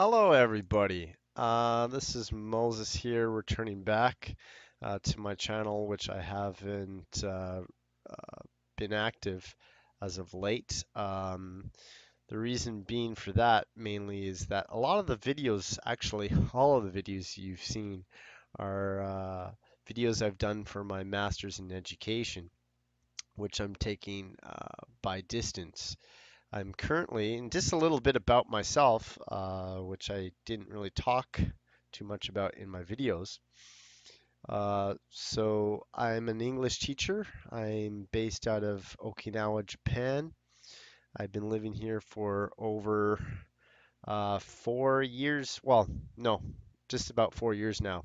Hello, everybody. Uh, this is Moses here, returning back uh, to my channel, which I haven't uh, uh, been active as of late. Um, the reason being for that mainly is that a lot of the videos, actually, all of the videos you've seen, are uh, videos I've done for my master's in education, which I'm taking uh, by distance. I'm currently, and just a little bit about myself, uh, which I didn't really talk too much about in my videos. Uh, so I'm an English teacher. I'm based out of Okinawa, Japan. I've been living here for over uh, four years. Well, no, just about four years now.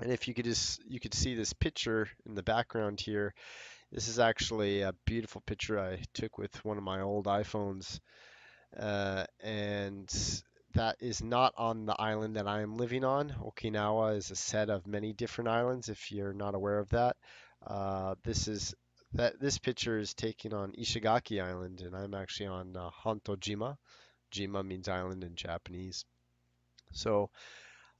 And if you could just, you could see this picture in the background here. This is actually a beautiful picture I took with one of my old iPhones uh, and that is not on the island that I am living on. Okinawa is a set of many different islands. If you're not aware of that, uh, this is that this picture is taken on Ishigaki Island, and I'm actually on uh, Hontojima. Jima means island in Japanese. So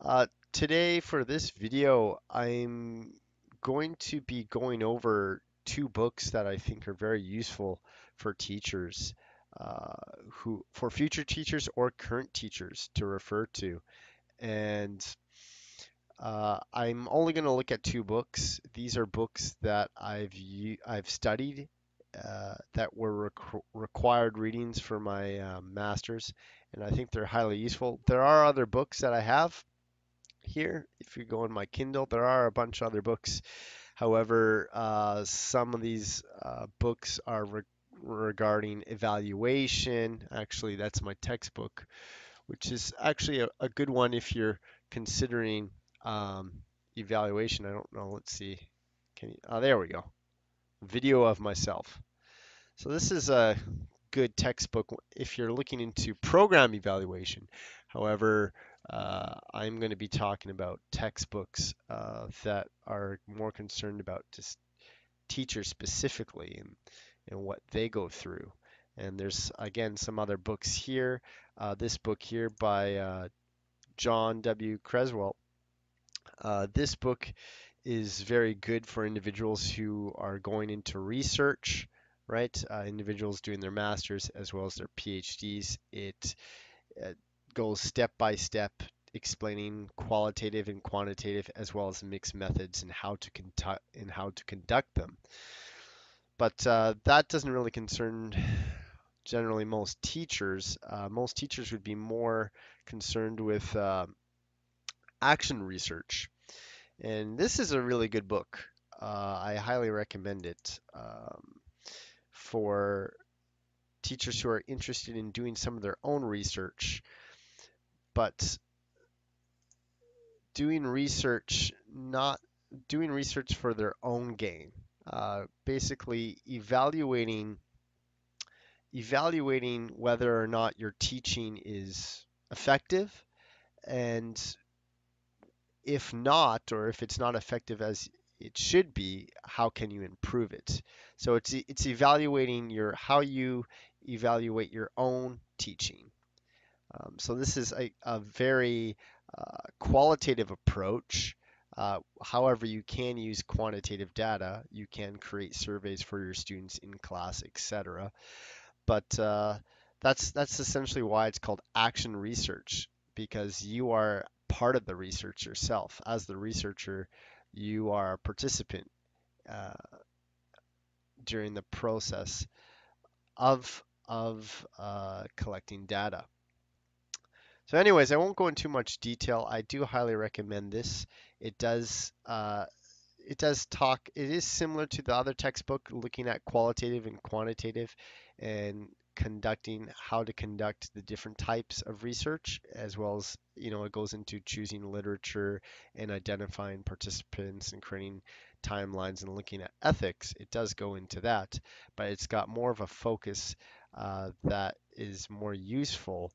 uh, today for this video, I'm going to be going over two books that I think are very useful for teachers uh, who for future teachers or current teachers to refer to. And uh, I'm only going to look at two books. These are books that I've I've studied uh, that were requ required readings for my uh, masters, and I think they're highly useful. There are other books that I have here. If you go on my Kindle, there are a bunch of other books. However, uh, some of these uh, books are re regarding evaluation. Actually, that's my textbook, which is actually a, a good one if you're considering um, evaluation. I don't know. Let's see. Can you? Oh, there we go. Video of myself. So this is a good textbook if you're looking into program evaluation. However, uh, I'm going to be talking about textbooks uh, that are more concerned about just teachers specifically and and what they go through. And there's again some other books here. Uh, this book here by uh, John W. Creswell. Uh, this book is very good for individuals who are going into research, right? Uh, individuals doing their masters as well as their PhDs. It goes step by step explaining qualitative and quantitative as well as mixed methods and how to conduct and how to conduct them. But uh, that doesn't really concern generally most teachers. Uh, most teachers would be more concerned with uh, action research. And this is a really good book. Uh, I highly recommend it um, for teachers who are interested in doing some of their own research, but doing research not doing research for their own gain. Uh, basically evaluating evaluating whether or not your teaching is effective and if not or if it's not effective as it should be how can you improve it so it's it's evaluating your how you evaluate your own teaching um, so this is a, a very uh, qualitative approach uh, however, you can use quantitative data. You can create surveys for your students in class, etc. But uh, that's that's essentially why it's called action research because you are part of the research yourself. As the researcher, you are a participant uh, during the process of of uh, collecting data. So anyways, I won't go into too much detail. I do highly recommend this. It does uh, it does talk. It is similar to the other textbook, looking at qualitative and quantitative, and conducting how to conduct the different types of research, as well as you know it goes into choosing literature and identifying participants and creating timelines and looking at ethics. It does go into that, but it's got more of a focus uh, that is more useful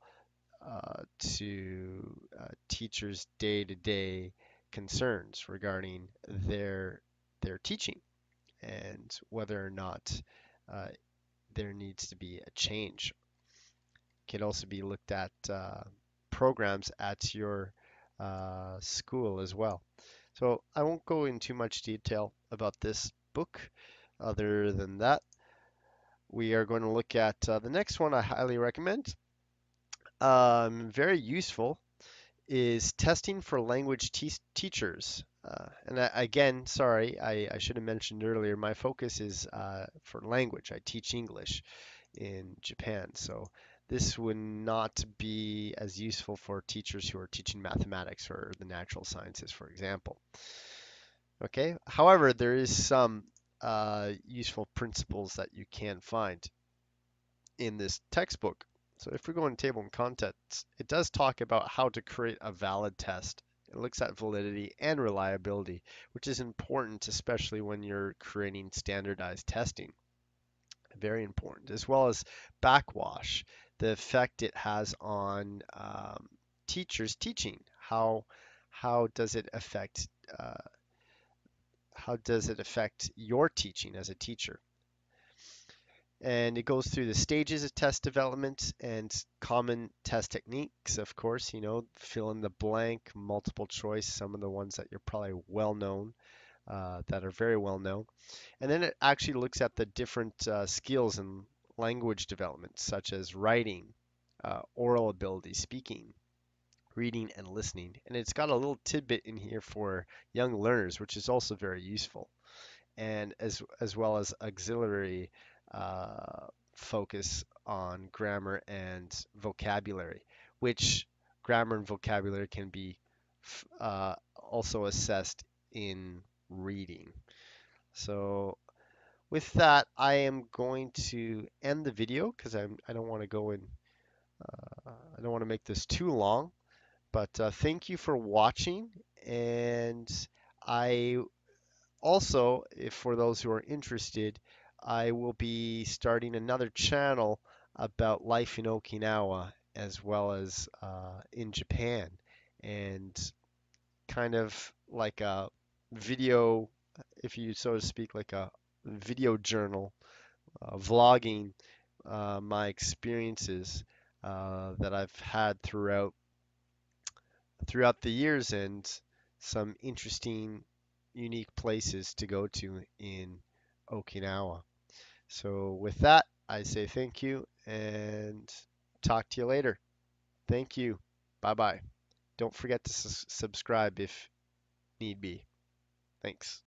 to uh, teachers' day-to-day concerns regarding their their teaching and whether or not uh, there needs to be a change. Can also be looked at uh, programs at your uh, school as well. So I won't go into much detail about this book other than that. We are going to look at uh, the next one I highly recommend. Um, very useful is testing for language te teachers. Uh, and I, again, sorry, I, I, should have mentioned earlier, my focus is uh, for language. I teach English in Japan, so this would not be as useful for teachers who are teaching mathematics or the natural sciences, for example. Okay, however, there is some uh, useful principles that you can find in this textbook. So if we go in table and contents, it does talk about how to create a valid test. It looks at validity and reliability, which is important, especially when you're creating standardized testing. Very important, as well as backwash, the effect it has on um, teachers teaching. How how does it affect uh, how does it affect your teaching as a teacher? And it goes through the stages of test development and common test techniques of course you know fill in the blank multiple choice some of the ones that you're probably well known uh, that are very well known. And then it actually looks at the different uh, skills and language development such as writing uh, oral ability speaking reading and listening. And it's got a little tidbit in here for young learners which is also very useful. And as as well as auxiliary uh, focus on grammar and vocabulary, which grammar and vocabulary can be uh, also assessed in reading. So with that, I am going to end the video because I'm I don't want to go in. Uh, I don't want to make this too long. But uh, thank you for watching, and I also, if for those who are interested, I will be starting another channel about life in Okinawa as well as uh, in Japan. And kind of like a video, if you so to speak, like a video journal, uh, vlogging uh, my experiences uh, that I've had throughout throughout the years and some interesting, unique places to go to in Okinawa. So with that, I say thank you and talk to you later. Thank you. Bye bye. Don't forget to subscribe if need be. Thanks.